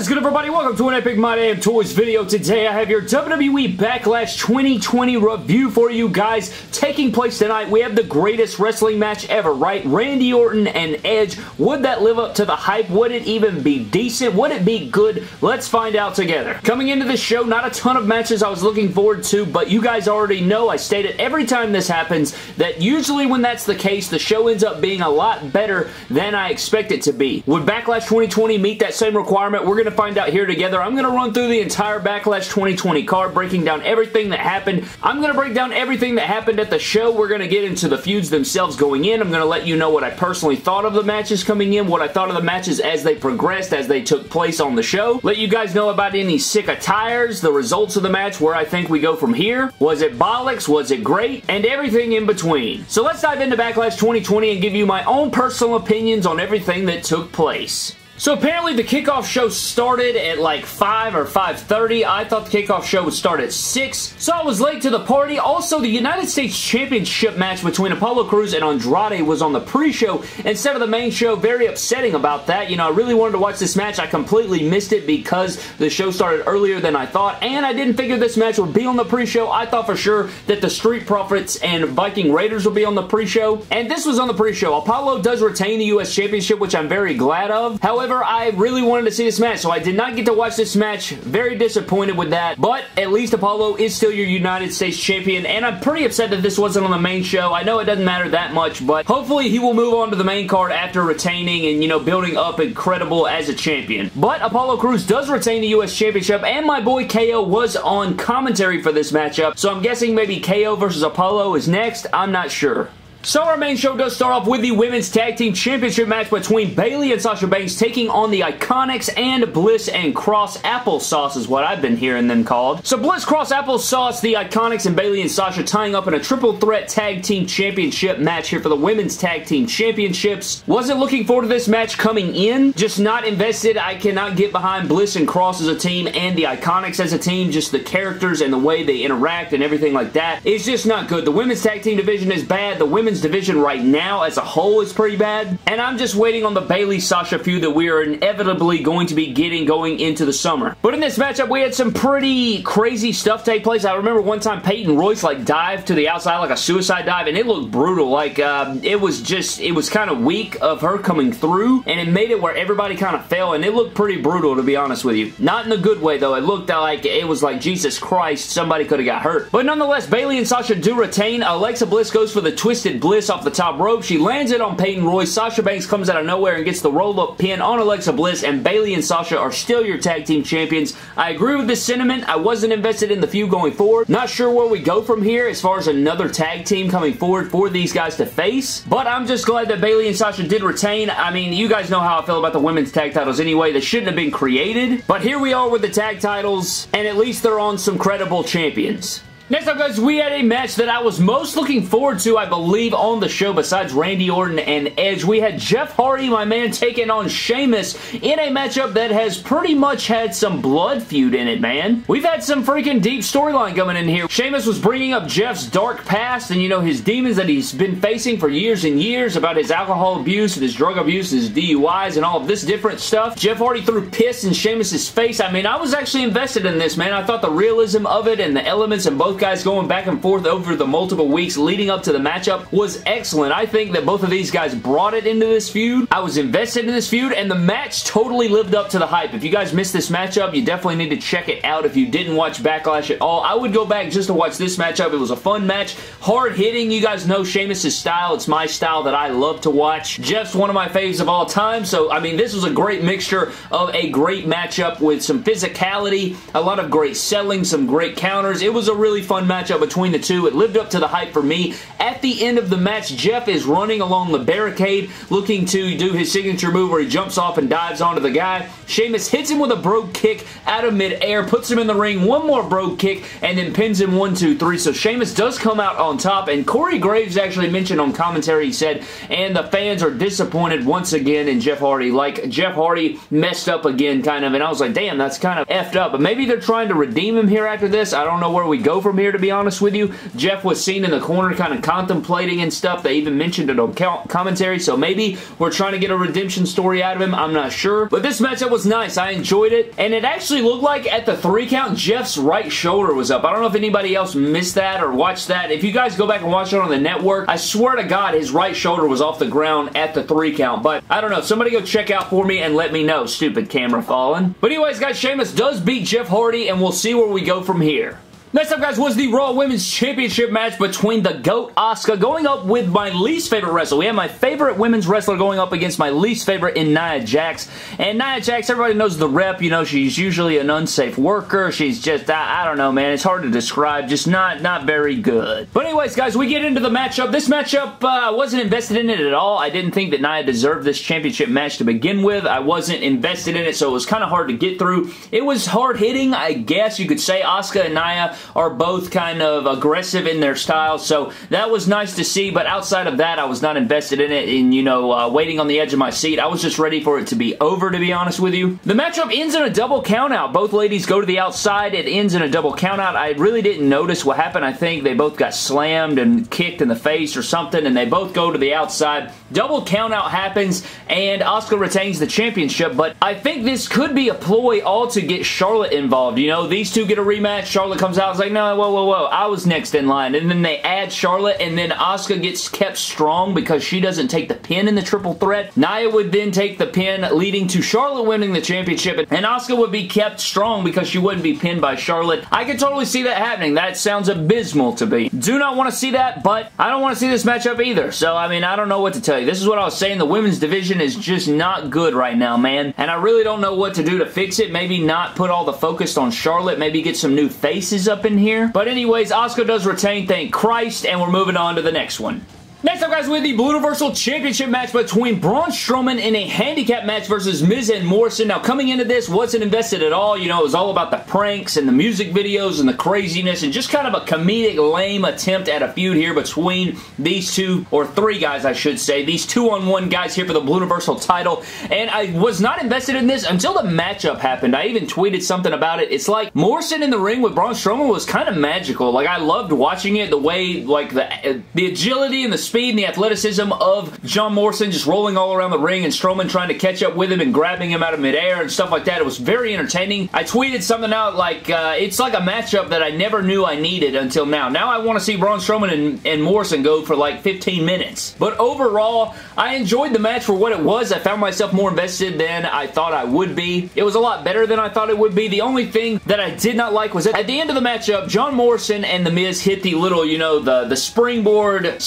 Is good everybody? Welcome to an Epic My Damn Toys video. Today I have your WWE Backlash 2020 review for you guys. Taking place tonight, we have the greatest wrestling match ever, right? Randy Orton and Edge. Would that live up to the hype? Would it even be decent? Would it be good? Let's find out together. Coming into the show, not a ton of matches I was looking forward to, but you guys already know I stated every time this happens that usually when that's the case, the show ends up being a lot better than I expect it to be. Would Backlash 2020 meet that same requirement? We're going to find out here together. I'm going to run through the entire Backlash 2020 card, breaking down everything that happened. I'm going to break down everything that happened at the show. We're going to get into the feuds themselves going in. I'm going to let you know what I personally thought of the matches coming in, what I thought of the matches as they progressed, as they took place on the show. Let you guys know about any sick attires, the results of the match, where I think we go from here. Was it bollocks? Was it great? And everything in between. So let's dive into Backlash 2020 and give you my own personal opinions on everything that took place. So apparently the kickoff show started at like 5 or 5.30. I thought the kickoff show would start at 6, so I was late to the party. Also, the United States Championship match between Apollo Crews and Andrade was on the pre-show instead of the main show. Very upsetting about that. You know, I really wanted to watch this match. I completely missed it because the show started earlier than I thought, and I didn't figure this match would be on the pre-show. I thought for sure that the Street Profits and Viking Raiders would be on the pre-show, and this was on the pre-show. Apollo does retain the U.S. Championship, which I'm very glad of. However, However, I really wanted to see this match, so I did not get to watch this match. Very disappointed with that, but at least Apollo is still your United States Champion, and I'm pretty upset that this wasn't on the main show. I know it doesn't matter that much, but hopefully he will move on to the main card after retaining and, you know, building up incredible as a champion. But Apollo Crews does retain the U.S. Championship, and my boy KO was on commentary for this matchup, so I'm guessing maybe KO versus Apollo is next. I'm not sure. So our main show does start off with the Women's Tag Team Championship match between Bayley and Sasha Banks taking on the IIconics and Bliss and Cross Applesauce is what I've been hearing them called. So Bliss Cross Applesauce, the IIconics and Bayley and Sasha tying up in a triple threat tag team championship match here for the Women's Tag Team Championships. Wasn't looking forward to this match coming in. Just not invested. I cannot get behind Bliss and Cross as a team and the IIconics as a team. Just the characters and the way they interact and everything like that. It's just not good. The Women's Tag Team division is bad. The Women's women's division right now as a whole is pretty bad. And I'm just waiting on the Bayley-Sasha feud that we are inevitably going to be getting going into the summer. But in this matchup, we had some pretty crazy stuff take place. I remember one time Peyton Royce like dived to the outside like a suicide dive and it looked brutal. Like um, it was just, it was kind of weak of her coming through and it made it where everybody kind of fell and it looked pretty brutal to be honest with you. Not in a good way though. It looked like it was like Jesus Christ, somebody could have got hurt. But nonetheless, Bayley and Sasha do retain. Alexa Bliss goes for the Twisted Bliss off the top rope. She lands it on Peyton Royce. Sasha Banks comes out of nowhere and gets the roll-up pin on Alexa Bliss, and Bayley and Sasha are still your tag team champions. I agree with this sentiment. I wasn't invested in the feud going forward. Not sure where we go from here as far as another tag team coming forward for these guys to face, but I'm just glad that Bayley and Sasha did retain. I mean, you guys know how I feel about the women's tag titles anyway. They shouldn't have been created, but here we are with the tag titles, and at least they're on some credible champions. Next up, guys, we had a match that I was most looking forward to, I believe, on the show besides Randy Orton and Edge. We had Jeff Hardy, my man, taking on Sheamus in a matchup that has pretty much had some blood feud in it, man. We've had some freaking deep storyline coming in here. Sheamus was bringing up Jeff's dark past and, you know, his demons that he's been facing for years and years about his alcohol abuse and his drug abuse, his DUIs, and all of this different stuff. Jeff Hardy threw piss in Sheamus's face. I mean, I was actually invested in this, man. I thought the realism of it and the elements in both guys going back and forth over the multiple weeks leading up to the matchup was excellent. I think that both of these guys brought it into this feud. I was invested in this feud, and the match totally lived up to the hype. If you guys missed this matchup, you definitely need to check it out if you didn't watch Backlash at all. I would go back just to watch this matchup. It was a fun match. Hard hitting. You guys know Sheamus' style. It's my style that I love to watch. Jeff's one of my faves of all time, so I mean, this was a great mixture of a great matchup with some physicality, a lot of great selling, some great counters. It was a really fun matchup between the two. It lived up to the hype for me. At the end of the match, Jeff is running along the barricade looking to do his signature move where he jumps off and dives onto the guy. Sheamus hits him with a brogue kick out of midair, puts him in the ring, one more brogue kick, and then pins him one, two, three. So Sheamus does come out on top, and Corey Graves actually mentioned on commentary, he said, and the fans are disappointed once again in Jeff Hardy. Like, Jeff Hardy messed up again, kind of, and I was like, damn, that's kind of effed up. But maybe they're trying to redeem him here after this. I don't know where we go from here, to be honest with you. Jeff was seen in the corner kind of contemplating and stuff. They even mentioned it on commentary, so maybe we're trying to get a redemption story out of him. I'm not sure. But this matchup was nice. I enjoyed it, and it actually looked like at the three count, Jeff's right shoulder was up. I don't know if anybody else missed that or watched that. If you guys go back and watch it on the network, I swear to God, his right shoulder was off the ground at the three count. But I don't know. Somebody go check out for me and let me know, stupid camera falling. But anyways, guys, Sheamus does beat Jeff Hardy, and we'll see where we go from here. Next up, guys, was the Raw Women's Championship match between the GOAT Asuka going up with my least favorite wrestler. We have my favorite women's wrestler going up against my least favorite in Nia Jax. And Nia Jax, everybody knows the rep. You know, she's usually an unsafe worker. She's just, I, I don't know, man. It's hard to describe. Just not, not very good. But anyways, guys, we get into the matchup. This matchup, uh, wasn't invested in it at all. I didn't think that Nia deserved this championship match to begin with. I wasn't invested in it, so it was kind of hard to get through. It was hard-hitting, I guess you could say. Asuka and Nia are both kind of aggressive in their style, so that was nice to see, but outside of that, I was not invested in it and, you know, uh, waiting on the edge of my seat. I was just ready for it to be over, to be honest with you. The matchup ends in a double countout. Both ladies go to the outside. It ends in a double countout. I really didn't notice what happened. I think they both got slammed and kicked in the face or something, and they both go to the outside. Double countout happens, and Asuka retains the championship, but I think this could be a ploy all to get Charlotte involved. You know, these two get a rematch. Charlotte comes out is like, no, whoa, whoa, whoa, I was next in line. And then they add Charlotte, and then Asuka gets kept strong because she doesn't take the pin in the triple threat. Nia would then take the pin, leading to Charlotte winning the championship, and Asuka would be kept strong because she wouldn't be pinned by Charlotte. I could totally see that happening. That sounds abysmal to me. Do not want to see that, but I don't want to see this matchup either. So, I mean, I don't know what to tell you. This is what I was saying. The women's division is just not good right now, man. And I really don't know what to do to fix it. Maybe not put all the focus on Charlotte. Maybe get some new faces up in here. But anyways, Asuka does retain, thank Christ, and we're moving on to the next one. Next up, guys, we have the Blue Universal Championship match between Braun Strowman in a handicap match versus Miz and Morrison. Now, coming into this, wasn't invested at all. You know, it was all about the pranks and the music videos and the craziness and just kind of a comedic, lame attempt at a feud here between these two, or three guys, I should say. These two-on-one guys here for the Blue Universal title. And I was not invested in this until the matchup happened. I even tweeted something about it. It's like Morrison in the ring with Braun Strowman was kind of magical. Like, I loved watching it, the way, like, the, the agility and the speed and the athleticism of John Morrison just rolling all around the ring and Strowman trying to catch up with him and grabbing him out of midair and stuff like that. It was very entertaining. I tweeted something out like, uh, it's like a matchup that I never knew I needed until now. Now I want to see Braun Strowman and, and Morrison go for like 15 minutes. But overall, I enjoyed the match for what it was. I found myself more invested than I thought I would be. It was a lot better than I thought it would be. The only thing that I did not like was that at the end of the matchup, John Morrison and The Miz hit the little, you know, the, the springboard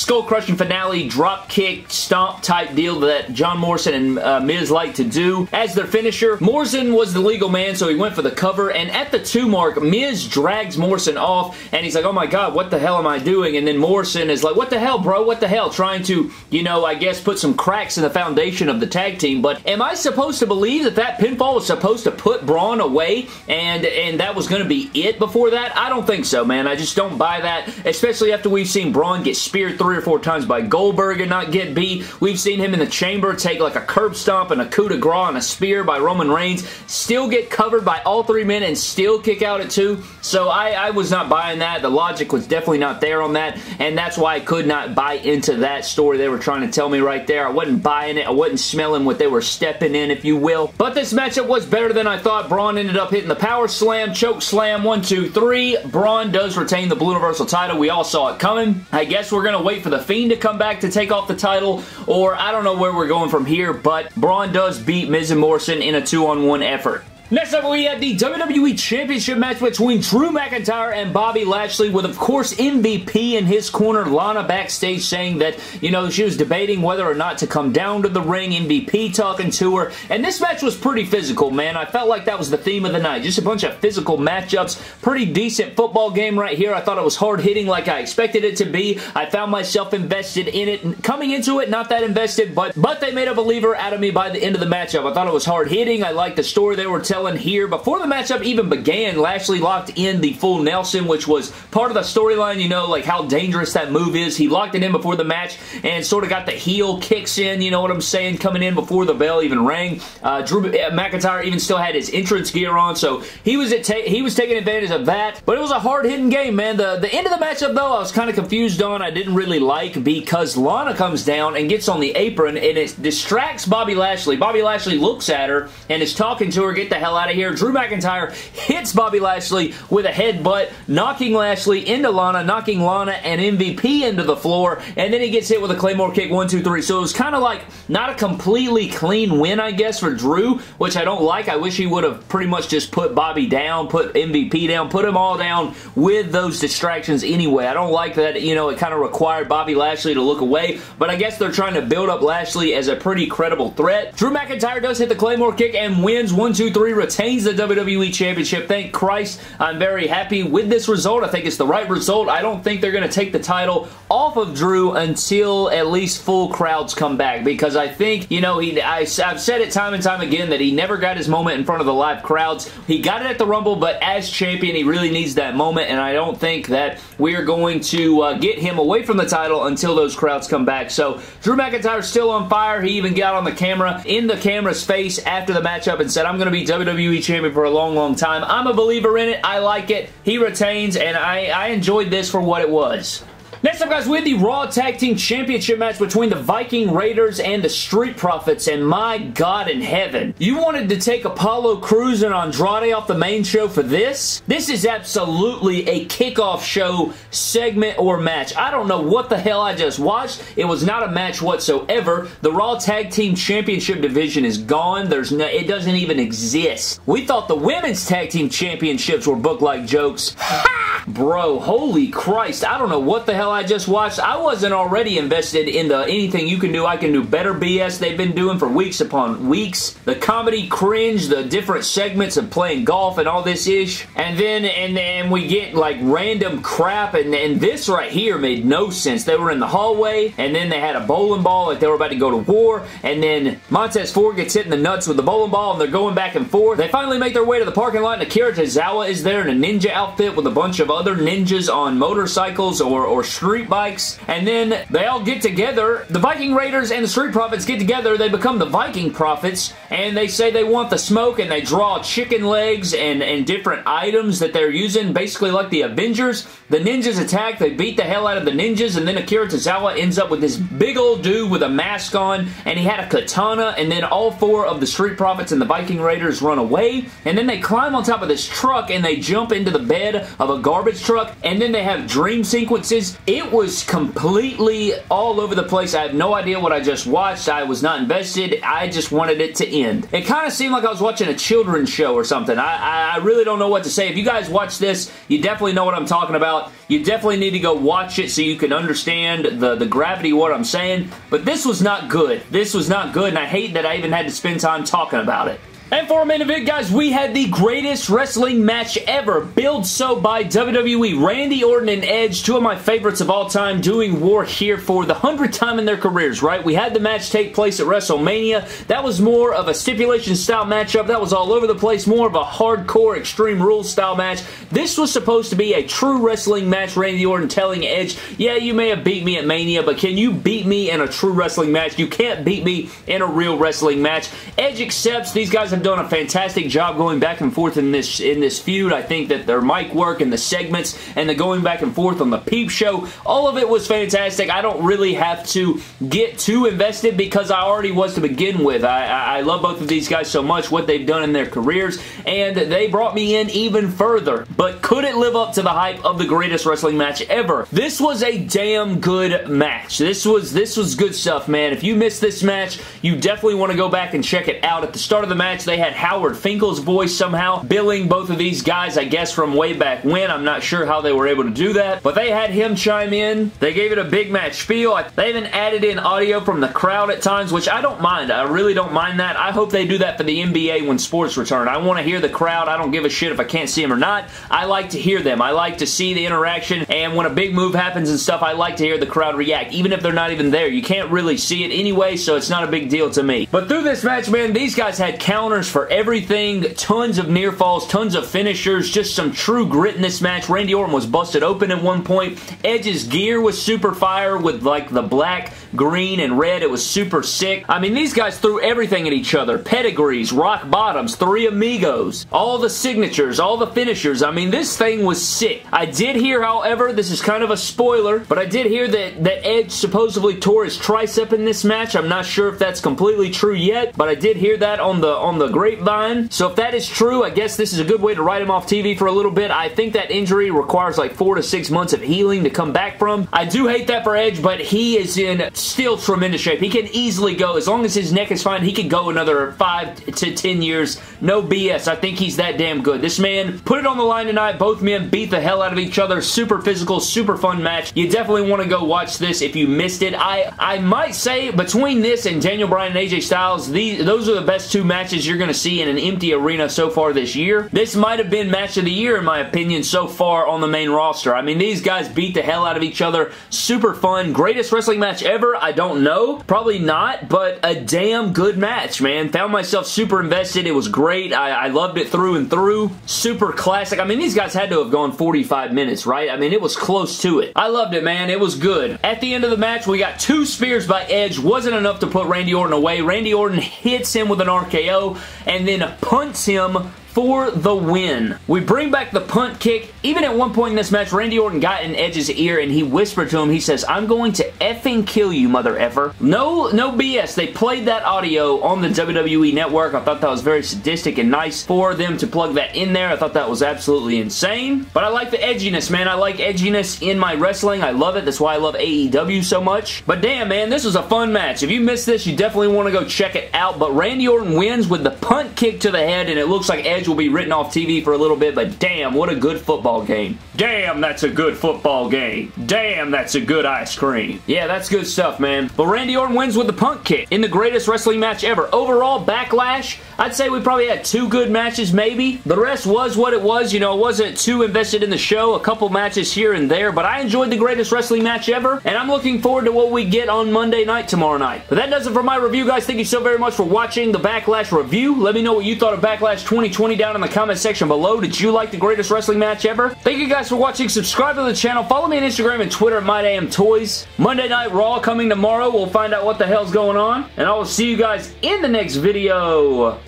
skull-crushing finale drop kick stomp type deal that John Morrison and uh, Miz like to do as their finisher. Morrison was the legal man, so he went for the cover, and at the two mark, Miz drags Morrison off, and he's like, oh my god, what the hell am I doing? And then Morrison is like, what the hell, bro? What the hell? Trying to, you know, I guess put some cracks in the foundation of the tag team, but am I supposed to believe that that pinfall was supposed to put Braun away, and, and that was going to be it before that? I don't think so, man. I just don't buy that, especially after we've seen Braun get speared three or four times by Goldberg and not get beat. We've seen him in the chamber take like a curb stomp and a coup de grace and a spear by Roman Reigns, still get covered by all three men and still kick out at two. So I, I was not buying that. The logic was definitely not there on that, and that's why I could not buy into that story they were trying to tell me right there. I wasn't buying it. I wasn't smelling what they were stepping in, if you will. But this matchup was better than I thought. Braun ended up hitting the power slam, choke slam, one, two, three. Braun does retain the Blue Universal title. We all saw it coming. I guess we're going to wait for The Fiend to come back to take off the title, or I don't know where we're going from here, but Braun does beat Miz and Morrison in a two-on-one effort. Next up, we have the WWE Championship match between Drew McIntyre and Bobby Lashley with, of course, MVP in his corner. Lana backstage saying that, you know, she was debating whether or not to come down to the ring. MVP talking to her. And this match was pretty physical, man. I felt like that was the theme of the night. Just a bunch of physical matchups. Pretty decent football game right here. I thought it was hard-hitting like I expected it to be. I found myself invested in it. Coming into it, not that invested, but, but they made a believer out of me by the end of the matchup. I thought it was hard-hitting. I liked the story they were telling selling here. Before the matchup even began, Lashley locked in the full Nelson, which was part of the storyline, you know, like how dangerous that move is. He locked it in before the match and sort of got the heel kicks in, you know what I'm saying, coming in before the bell even rang. Uh, Drew uh, McIntyre even still had his entrance gear on, so he was he was taking advantage of that. But it was a hard-hitting game, man. The, the end of the matchup, though, I was kind of confused on. I didn't really like because Lana comes down and gets on the apron, and it distracts Bobby Lashley. Bobby Lashley looks at her and is talking to her, get the hell out of here. Drew McIntyre hits Bobby Lashley with a headbutt, knocking Lashley into Lana, knocking Lana and MVP into the floor, and then he gets hit with a Claymore kick, one, two, three. So it was kind of like not a completely clean win, I guess, for Drew, which I don't like. I wish he would have pretty much just put Bobby down, put MVP down, put them all down with those distractions anyway. I don't like that, you know, it kind of required Bobby Lashley to look away, but I guess they're trying to build up Lashley as a pretty credible threat. Drew McIntyre does hit the Claymore kick and wins 1, 2, 3, retains the WWE Championship. Thank Christ. I'm very happy with this result. I think it's the right result. I don't think they're going to take the title off of Drew until at least full crowds come back because I think, you know, he I, I've said it time and time again that he never got his moment in front of the live crowds. He got it at the Rumble, but as champion, he really needs that moment, and I don't think that we are going to uh, get him away from the title until those crowds come back. So Drew McIntyre's still on fire. He even got on the camera, in the camera's face after the matchup and said, I'm going to be WWE Champion for a long, long time. I'm a believer in it. I like it. He retains, and I, I enjoyed this for what it was. Next up, guys, we have the Raw Tag Team Championship match between the Viking Raiders and the Street Profits, and my God in heaven. You wanted to take Apollo Crews and Andrade off the main show for this? This is absolutely a kickoff show segment or match. I don't know what the hell I just watched. It was not a match whatsoever. The Raw Tag Team Championship division is gone. There's no, it doesn't even exist. We thought the Women's Tag Team Championships were booked like jokes. Bro, holy Christ. I don't know what the hell I just watched. I wasn't already invested in the anything you can do, I can do better BS they've been doing for weeks upon weeks. The comedy cringe, the different segments of playing golf and all this ish. And then, and then we get like random crap and, and this right here made no sense. They were in the hallway and then they had a bowling ball like they were about to go to war and then Montez Ford gets hit in the nuts with the bowling ball and they're going back and forth. They finally make their way to the parking lot and Akira Tozawa is there in a ninja outfit with a bunch of other ninjas on motorcycles or, or street bikes. And then they all get together. The Viking Raiders and the Street Profits get together. They become the Viking Profits. And they say they want the smoke and they draw chicken legs and, and different items that they're using. Basically like the Avengers. The ninjas attack. They beat the hell out of the ninjas. And then Akira Tozawa ends up with this big old dude with a mask on. And he had a katana. And then all four of the Street Profits and the Viking Raiders run away. And then they climb on top of this truck and they jump into the bed of a garbage truck. And then they have dream sequences. It was completely all over the place. I have no idea what I just watched. I was not invested. I just wanted it to end. It kind of seemed like I was watching a children's show or something. I, I, I really don't know what to say. If you guys watch this, you definitely know what I'm talking about. You definitely need to go watch it so you can understand the, the gravity of what I'm saying. But this was not good. This was not good, and I hate that I even had to spend time talking about it. And for our main event, guys, we had the greatest wrestling match ever, billed so by WWE. Randy Orton and Edge, two of my favorites of all time, doing war here for the hundredth time in their careers, right? We had the match take place at WrestleMania. That was more of a stipulation-style matchup. That was all over the place, more of a hardcore Extreme Rules style match. This was supposed to be a true wrestling match, Randy Orton telling Edge, yeah, you may have beat me at Mania, but can you beat me in a true wrestling match? You can't beat me in a real wrestling match. Edge accepts. These guys have done a fantastic job going back and forth in this in this feud. I think that their mic work and the segments and the going back and forth on the Peep Show, all of it was fantastic. I don't really have to get too invested because I already was to begin with. I, I, I love both of these guys so much, what they've done in their careers, and they brought me in even further. But could it live up to the hype of the greatest wrestling match ever? This was a damn good match. This was this was good stuff, man. If you missed this match, you definitely want to go back and check it out. At the start of the match, they had Howard Finkel's voice somehow, billing both of these guys, I guess, from way back when. I'm not sure how they were able to do that, but they had him chime in. They gave it a big match feel. They even added in audio from the crowd at times, which I don't mind. I really don't mind that. I hope they do that for the NBA when sports return. I want to hear the crowd. I don't give a shit if I can't see them or not. I like to hear them. I like to see the interaction, and when a big move happens and stuff, I like to hear the crowd react, even if they're not even there. You can't really see it anyway, so it's not a big deal to me. But through this match, man, these guys had counters counters for everything, tons of near falls, tons of finishers, just some true grit in this match. Randy Orton was busted open at one point. Edge's gear was super fire with like the black, green, and red. It was super sick. I mean, these guys threw everything at each other. Pedigrees, rock bottoms, three amigos, all the signatures, all the finishers. I mean, this thing was sick. I did hear, however, this is kind of a spoiler, but I did hear that, that Edge supposedly tore his tricep in this match. I'm not sure if that's completely true yet, but I did hear that on the on the grapevine. So if that is true, I guess this is a good way to write him off TV for a little bit. I think that injury requires like four to six months of healing to come back from. I do hate that for Edge, but he is in still tremendous shape. He can easily go, as long as his neck is fine, he can go another five to ten years. No BS. I think he's that damn good. This man put it on the line tonight. Both men beat the hell out of each other. Super physical, super fun match. You definitely want to go watch this if you missed it. I, I might say between this and Daniel Bryan and AJ Styles, these, those are the best two matches you're going to see in an empty arena so far this year. This might have been match of the year in my opinion so far on the main roster. I mean, these guys beat the hell out of each other. Super fun. Greatest wrestling match ever? I don't know. Probably not, but a damn good match, man. Found myself super invested. It was great. I, I loved it through and through. Super classic. I mean, these guys had to have gone 45 minutes, right? I mean, it was close to it. I loved it, man. It was good. At the end of the match, we got two spears by Edge. Wasn't enough to put Randy Orton away. Randy Orton hits him with an RKO and then punts him for the win. We bring back the punt kick. Even at one point in this match, Randy Orton got in Edge's ear and he whispered to him, he says, I'm going to effing kill you, mother effer. No, no BS. They played that audio on the WWE Network. I thought that was very sadistic and nice for them to plug that in there. I thought that was absolutely insane. But I like the edginess, man. I like edginess in my wrestling. I love it. That's why I love AEW so much. But damn, man, this was a fun match. If you missed this, you definitely want to go check it out. But Randy Orton wins with the punt kick to the head, and it looks like Edge Will be written off TV for a little bit, but damn, what a good football game. Damn, that's a good football game. Damn, that's a good ice cream. Yeah, that's good stuff, man. But Randy Orton wins with the punt kick in the greatest wrestling match ever. Overall, Backlash, I'd say we probably had two good matches, maybe. The rest was what it was. You know, I wasn't too invested in the show. A couple matches here and there, but I enjoyed the greatest wrestling match ever, and I'm looking forward to what we get on Monday night tomorrow night. But that does it for my review, guys. Thank you so very much for watching the Backlash review. Let me know what you thought of Backlash 2020 me down in the comment section below. Did you like the greatest wrestling match ever? Thank you guys for watching. Subscribe to the channel. Follow me on Instagram and Twitter at MyDamnToys. Monday Night Raw coming tomorrow. We'll find out what the hell's going on. And I will see you guys in the next video.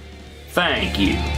Thank you.